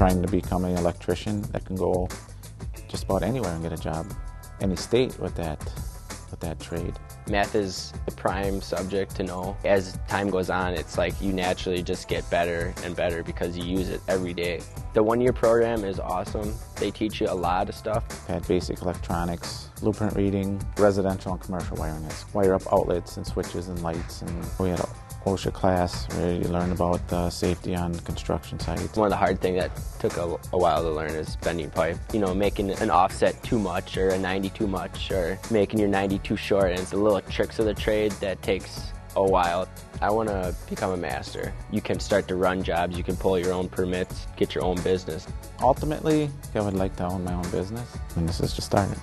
trying to become an electrician that can go just about anywhere and get a job, any state with that, with that trade. Math is the prime subject to know. As time goes on, it's like you naturally just get better and better because you use it every day. The one-year program is awesome. They teach you a lot of stuff. Had basic electronics, blueprint reading, residential and commercial wiring. Wire up outlets and switches and lights. And we had OSHA class where you learn about uh, safety on construction sites. One of the hard things that took a, a, while to learn is bending pipe. You know, making an offset too much or a 90 too much or making your 90 too short. And it's the little tricks of the trade that takes a while. I want to become a master. You can start to run jobs, you can pull your own permits, get your own business. Ultimately, I would like to own my own business, and this is just starting.